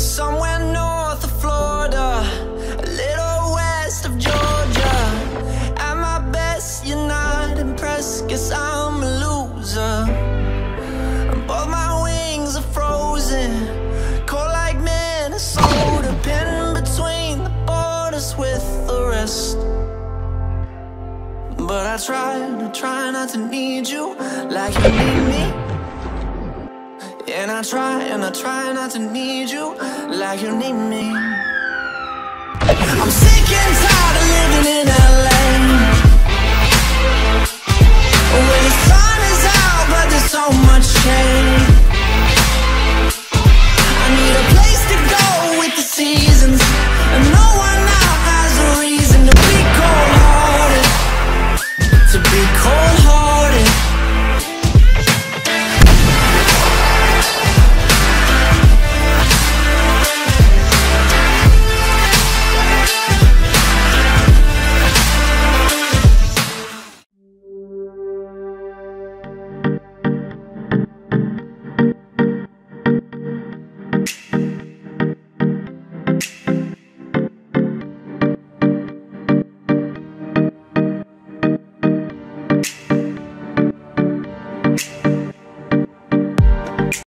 Somewhere north of Florida A little west of Georgia. At my best, you're not impressed Guess I'm a loser. Both my wings are frozen Cold like Minnesota Pin between the borders with the rest. But I try, to try not to need you Like you need me. And I try, and I try not to need you like you need me.